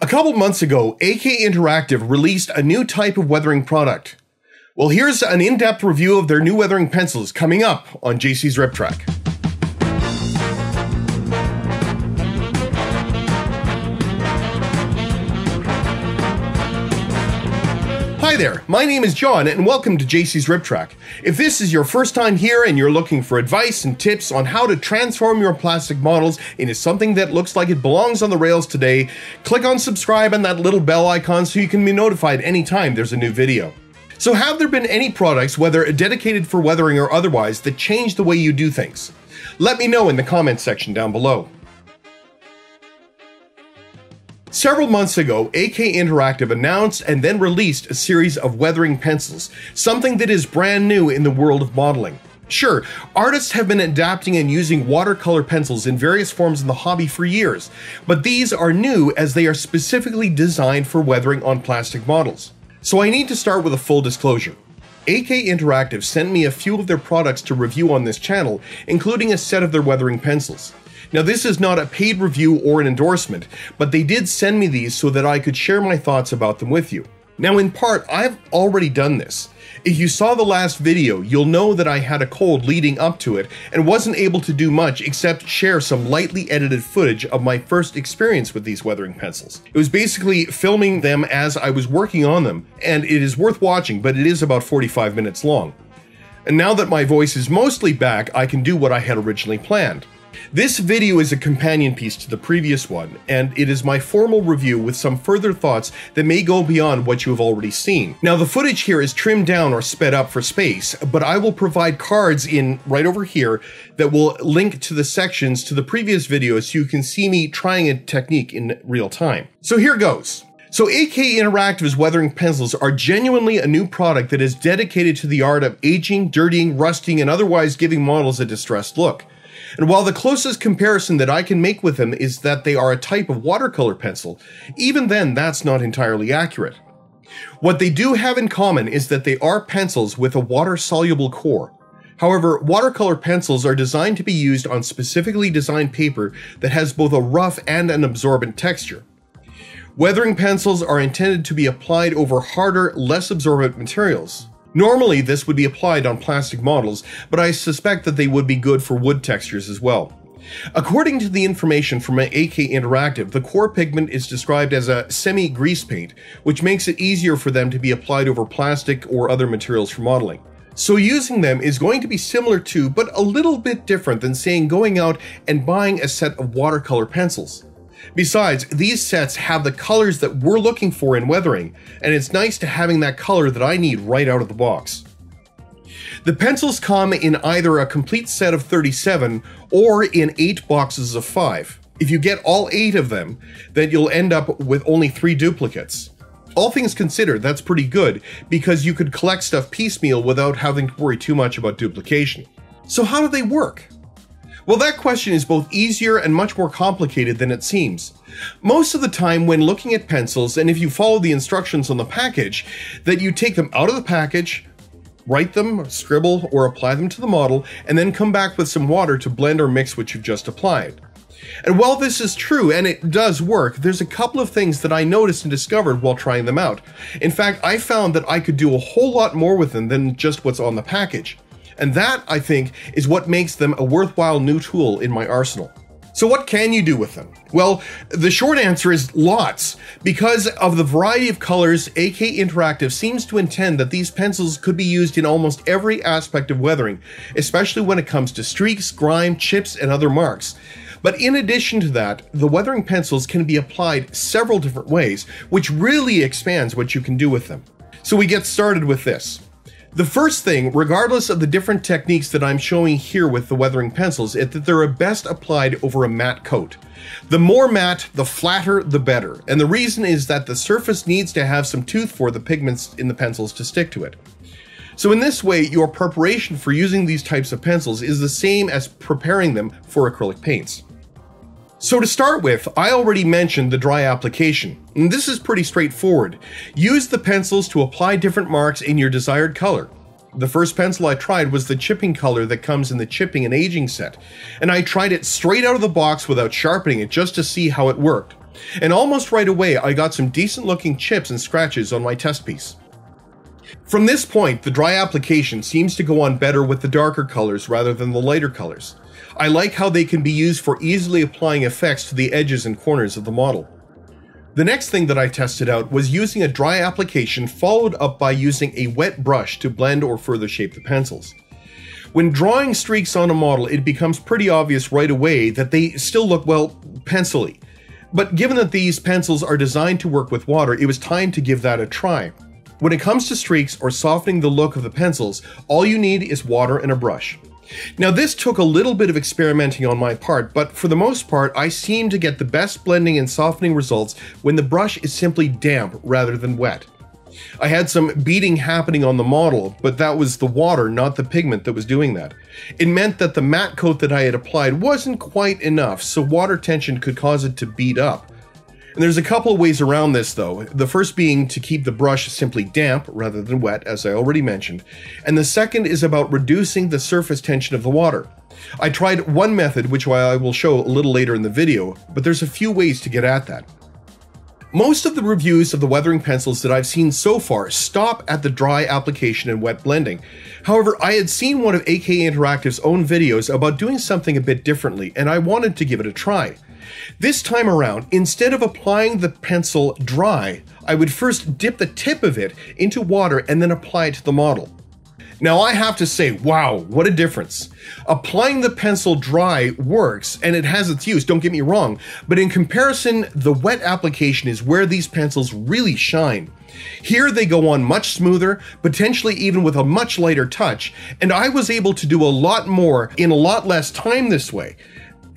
A couple months ago, AK Interactive released a new type of weathering product. Well, here's an in depth review of their new weathering pencils coming up on JC's Riptrack. Hi there, my name is John and welcome to JC's Riptrack. If this is your first time here and you're looking for advice and tips on how to transform your plastic models into something that looks like it belongs on the rails today, click on subscribe and that little bell icon so you can be notified anytime there's a new video. So have there been any products, whether dedicated for weathering or otherwise, that change the way you do things? Let me know in the comments section down below. Several months ago, AK Interactive announced and then released a series of weathering pencils, something that is brand new in the world of modeling. Sure, artists have been adapting and using watercolor pencils in various forms in the hobby for years, but these are new as they are specifically designed for weathering on plastic models. So I need to start with a full disclosure. AK Interactive sent me a few of their products to review on this channel, including a set of their weathering pencils. Now, this is not a paid review or an endorsement, but they did send me these so that I could share my thoughts about them with you. Now, in part, I've already done this. If you saw the last video, you'll know that I had a cold leading up to it and wasn't able to do much except share some lightly edited footage of my first experience with these weathering pencils. It was basically filming them as I was working on them, and it is worth watching, but it is about 45 minutes long. And now that my voice is mostly back, I can do what I had originally planned. This video is a companion piece to the previous one, and it is my formal review with some further thoughts that may go beyond what you have already seen. Now the footage here is trimmed down or sped up for space, but I will provide cards in right over here that will link to the sections to the previous videos so you can see me trying a technique in real time. So here goes. So AK Interactive's weathering pencils are genuinely a new product that is dedicated to the art of aging, dirtying, rusting, and otherwise giving models a distressed look. And while the closest comparison that I can make with them is that they are a type of watercolor pencil, even then that's not entirely accurate. What they do have in common is that they are pencils with a water-soluble core. However, watercolor pencils are designed to be used on specifically designed paper that has both a rough and an absorbent texture. Weathering pencils are intended to be applied over harder, less absorbent materials. Normally, this would be applied on plastic models, but I suspect that they would be good for wood textures as well. According to the information from AK Interactive, the core pigment is described as a semi-grease paint, which makes it easier for them to be applied over plastic or other materials for modeling. So using them is going to be similar to, but a little bit different than saying going out and buying a set of watercolor pencils. Besides, these sets have the colors that we're looking for in weathering, and it's nice to having that color that I need right out of the box. The pencils come in either a complete set of 37 or in 8 boxes of 5. If you get all 8 of them, then you'll end up with only 3 duplicates. All things considered, that's pretty good, because you could collect stuff piecemeal without having to worry too much about duplication. So how do they work? Well, that question is both easier and much more complicated than it seems. Most of the time when looking at pencils, and if you follow the instructions on the package, that you take them out of the package, write them, scribble, or apply them to the model, and then come back with some water to blend or mix what you've just applied. And while this is true and it does work, there's a couple of things that I noticed and discovered while trying them out. In fact, I found that I could do a whole lot more with them than just what's on the package. And that, I think, is what makes them a worthwhile new tool in my arsenal. So what can you do with them? Well, the short answer is lots. Because of the variety of colors, AK Interactive seems to intend that these pencils could be used in almost every aspect of weathering, especially when it comes to streaks, grime, chips, and other marks. But in addition to that, the weathering pencils can be applied several different ways, which really expands what you can do with them. So we get started with this. The first thing, regardless of the different techniques that I'm showing here with the weathering pencils, is that they're best applied over a matte coat. The more matte, the flatter, the better. And the reason is that the surface needs to have some tooth for the pigments in the pencils to stick to it. So in this way, your preparation for using these types of pencils is the same as preparing them for acrylic paints. So to start with, I already mentioned the dry application, and this is pretty straightforward. Use the pencils to apply different marks in your desired color. The first pencil I tried was the chipping color that comes in the chipping and aging set, and I tried it straight out of the box without sharpening it just to see how it worked. And almost right away, I got some decent looking chips and scratches on my test piece. From this point, the dry application seems to go on better with the darker colors rather than the lighter colors. I like how they can be used for easily applying effects to the edges and corners of the model. The next thing that I tested out was using a dry application followed up by using a wet brush to blend or further shape the pencils. When drawing streaks on a model, it becomes pretty obvious right away that they still look, well, pencily. But given that these pencils are designed to work with water, it was time to give that a try. When it comes to streaks or softening the look of the pencils, all you need is water and a brush. Now this took a little bit of experimenting on my part, but for the most part I seem to get the best blending and softening results when the brush is simply damp rather than wet. I had some beading happening on the model, but that was the water, not the pigment that was doing that. It meant that the matte coat that I had applied wasn't quite enough, so water tension could cause it to bead up. And there's a couple of ways around this though. The first being to keep the brush simply damp rather than wet, as I already mentioned. And the second is about reducing the surface tension of the water. I tried one method, which I will show a little later in the video, but there's a few ways to get at that. Most of the reviews of the weathering pencils that I've seen so far stop at the dry application and wet blending. However, I had seen one of AK Interactive's own videos about doing something a bit differently, and I wanted to give it a try. This time around, instead of applying the pencil dry, I would first dip the tip of it into water and then apply it to the model. Now I have to say, wow, what a difference. Applying the pencil dry works and it has its use, don't get me wrong, but in comparison, the wet application is where these pencils really shine. Here they go on much smoother, potentially even with a much lighter touch, and I was able to do a lot more in a lot less time this way.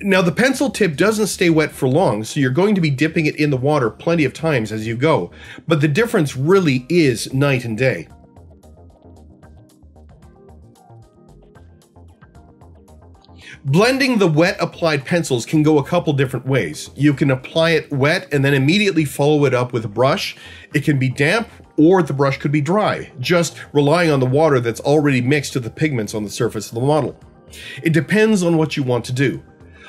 Now the pencil tip doesn't stay wet for long, so you're going to be dipping it in the water plenty of times as you go, but the difference really is night and day. Blending the wet applied pencils can go a couple different ways. You can apply it wet and then immediately follow it up with a brush. It can be damp or the brush could be dry, just relying on the water that's already mixed to the pigments on the surface of the model. It depends on what you want to do.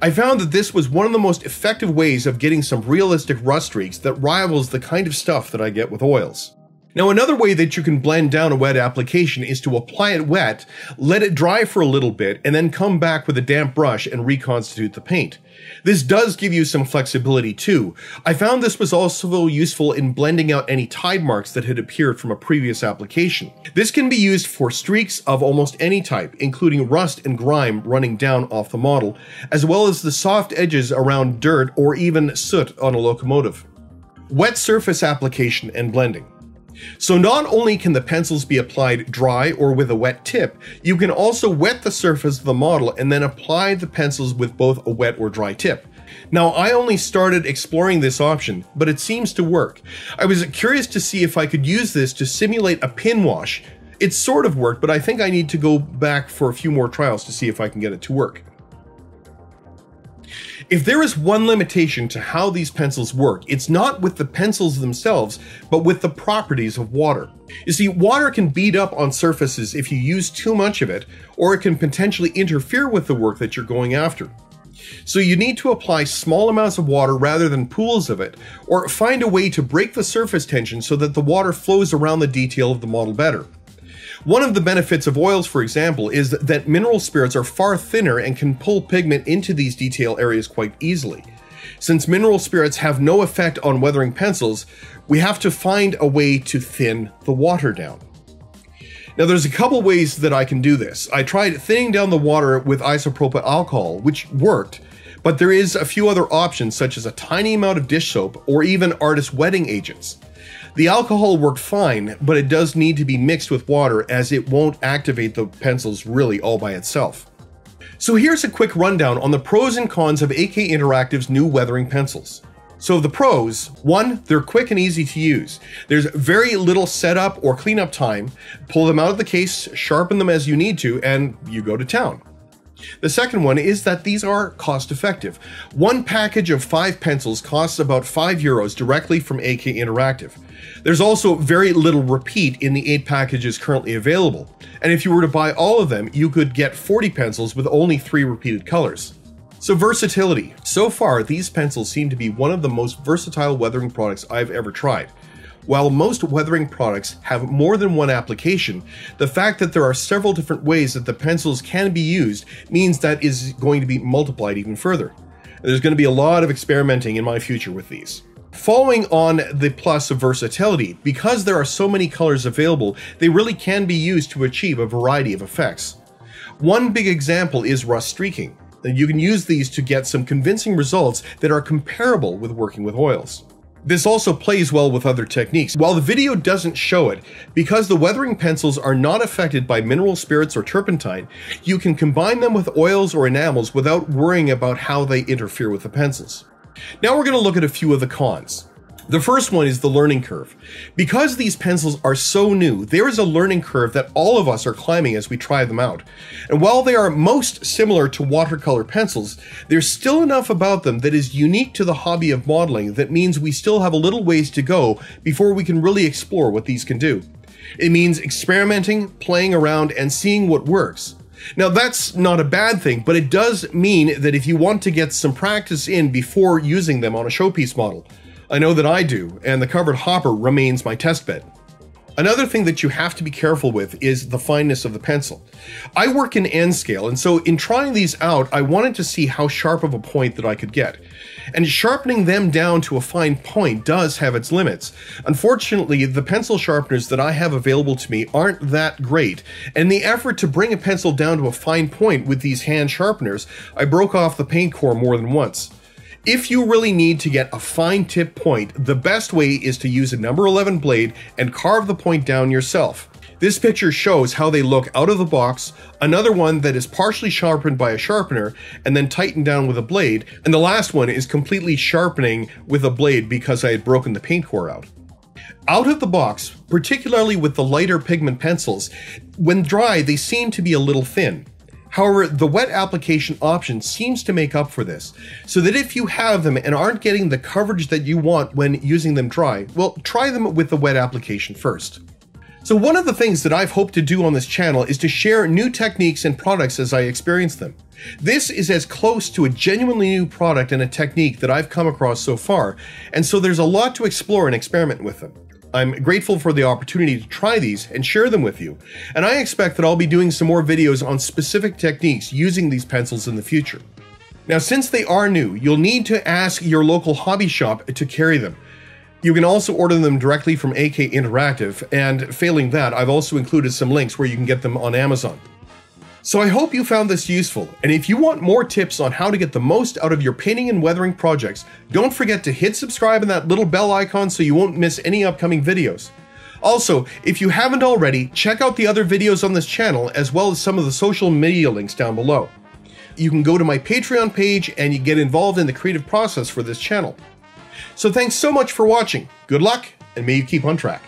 I found that this was one of the most effective ways of getting some realistic rust streaks that rivals the kind of stuff that I get with oils. Now another way that you can blend down a wet application is to apply it wet, let it dry for a little bit, and then come back with a damp brush and reconstitute the paint. This does give you some flexibility too. I found this was also useful in blending out any tide marks that had appeared from a previous application. This can be used for streaks of almost any type, including rust and grime running down off the model, as well as the soft edges around dirt or even soot on a locomotive. Wet surface application and blending. So not only can the pencils be applied dry or with a wet tip, you can also wet the surface of the model and then apply the pencils with both a wet or dry tip. Now, I only started exploring this option, but it seems to work. I was curious to see if I could use this to simulate a pin wash. It sort of worked, but I think I need to go back for a few more trials to see if I can get it to work. If there is one limitation to how these pencils work, it's not with the pencils themselves, but with the properties of water. You see, water can bead up on surfaces if you use too much of it, or it can potentially interfere with the work that you're going after. So you need to apply small amounts of water rather than pools of it, or find a way to break the surface tension so that the water flows around the detail of the model better. One of the benefits of oils, for example, is that mineral spirits are far thinner and can pull pigment into these detail areas quite easily. Since mineral spirits have no effect on weathering pencils, we have to find a way to thin the water down. Now there's a couple ways that I can do this. I tried thinning down the water with isopropyl alcohol, which worked, but there is a few other options such as a tiny amount of dish soap or even artist wetting agents. The alcohol worked fine, but it does need to be mixed with water as it won't activate the pencils really all by itself. So here's a quick rundown on the pros and cons of AK Interactive's new weathering pencils. So the pros, one, they're quick and easy to use. There's very little setup or cleanup time. Pull them out of the case, sharpen them as you need to, and you go to town. The second one is that these are cost effective. One package of five pencils costs about 5 euros directly from AK Interactive. There's also very little repeat in the 8 packages currently available, and if you were to buy all of them, you could get 40 pencils with only 3 repeated colors. So versatility. So far, these pencils seem to be one of the most versatile weathering products I've ever tried. While most weathering products have more than one application, the fact that there are several different ways that the pencils can be used means that is going to be multiplied even further. There's going to be a lot of experimenting in my future with these. Following on the plus of versatility, because there are so many colors available, they really can be used to achieve a variety of effects. One big example is rust streaking. You can use these to get some convincing results that are comparable with working with oils. This also plays well with other techniques. While the video doesn't show it, because the weathering pencils are not affected by mineral spirits or turpentine, you can combine them with oils or enamels without worrying about how they interfere with the pencils. Now we're going to look at a few of the cons. The first one is the learning curve. Because these pencils are so new, there is a learning curve that all of us are climbing as we try them out. And while they are most similar to watercolor pencils, there's still enough about them that is unique to the hobby of modeling that means we still have a little ways to go before we can really explore what these can do. It means experimenting, playing around, and seeing what works. Now, that's not a bad thing, but it does mean that if you want to get some practice in before using them on a showpiece model, I know that I do, and the covered hopper remains my test bed. Another thing that you have to be careful with is the fineness of the pencil. I work in N scale, and so in trying these out, I wanted to see how sharp of a point that I could get. And sharpening them down to a fine point does have its limits. Unfortunately, the pencil sharpeners that I have available to me aren't that great, and the effort to bring a pencil down to a fine point with these hand sharpeners, I broke off the paint core more than once. If you really need to get a fine tip point, the best way is to use a number 11 blade and carve the point down yourself. This picture shows how they look out of the box, another one that is partially sharpened by a sharpener and then tightened down with a blade, and the last one is completely sharpening with a blade because I had broken the paint core out. Out of the box, particularly with the lighter pigment pencils, when dry they seem to be a little thin. However, the wet application option seems to make up for this, so that if you have them and aren't getting the coverage that you want when using them dry, well, try them with the wet application first. So one of the things that I've hoped to do on this channel is to share new techniques and products as I experience them. This is as close to a genuinely new product and a technique that I've come across so far, and so there's a lot to explore and experiment with them. I'm grateful for the opportunity to try these and share them with you, and I expect that I'll be doing some more videos on specific techniques using these pencils in the future. Now, since they are new, you'll need to ask your local hobby shop to carry them. You can also order them directly from AK Interactive, and failing that, I've also included some links where you can get them on Amazon. So I hope you found this useful, and if you want more tips on how to get the most out of your painting and weathering projects, don't forget to hit subscribe and that little bell icon so you won't miss any upcoming videos. Also, if you haven't already, check out the other videos on this channel as well as some of the social media links down below. You can go to my Patreon page and you get involved in the creative process for this channel. So thanks so much for watching, good luck, and may you keep on track.